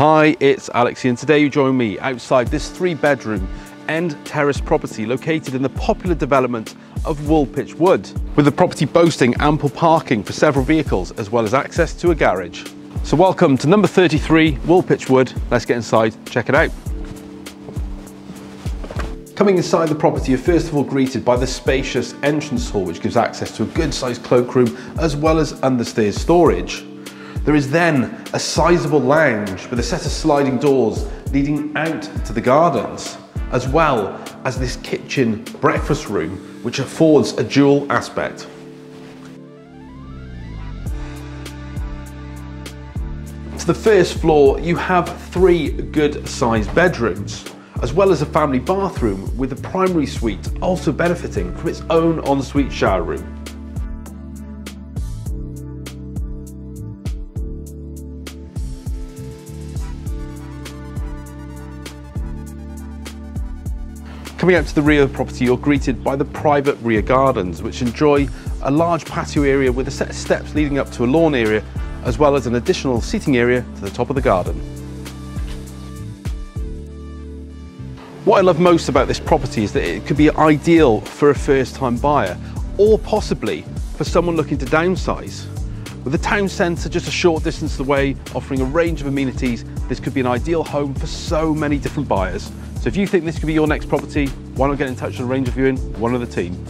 Hi, it's Alex here, and today you join me outside this three bedroom end terrace property located in the popular development of Woolpitch Wood, with the property boasting ample parking for several vehicles as well as access to a garage. So welcome to number 33 Woolpitch Wood. Let's get inside, check it out. Coming inside the property, you're first of all greeted by the spacious entrance hall, which gives access to a good sized cloakroom as well as understairs storage. There is then a sizable lounge with a set of sliding doors leading out to the gardens, as well as this kitchen breakfast room, which affords a dual aspect. To the first floor, you have three good sized bedrooms, as well as a family bathroom with a primary suite also benefiting from its own ensuite shower room. Coming out to the rear of the property, you're greeted by the private rear gardens, which enjoy a large patio area with a set of steps leading up to a lawn area, as well as an additional seating area to the top of the garden. What I love most about this property is that it could be ideal for a first time buyer, or possibly for someone looking to downsize. With the town centre just a short distance away, offering a range of amenities, this could be an ideal home for so many different buyers. So if you think this could be your next property, why not get in touch with Ranger Viewing, one of the team.